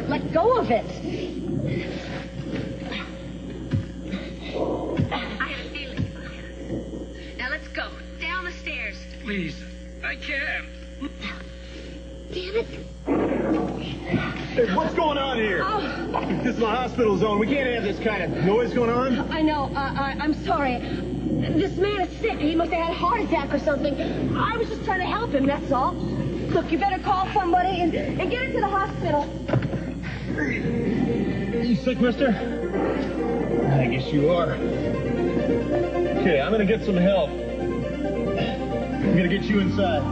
let go of it. I had a feeling about it. Now let's go. Down the stairs. Please, I can't. Damn it. Hey, what's going on here? Oh, This is a hospital zone. We can't have this kind of noise going on. I know. Uh, I, I'm sorry. This man is sick. He must have had a heart attack or something. I was just trying to help him, that's all. Look, you better call somebody and, and get him to the hospital. Sick, mister? I guess you are. Okay, I'm gonna get some help. I'm gonna get you inside.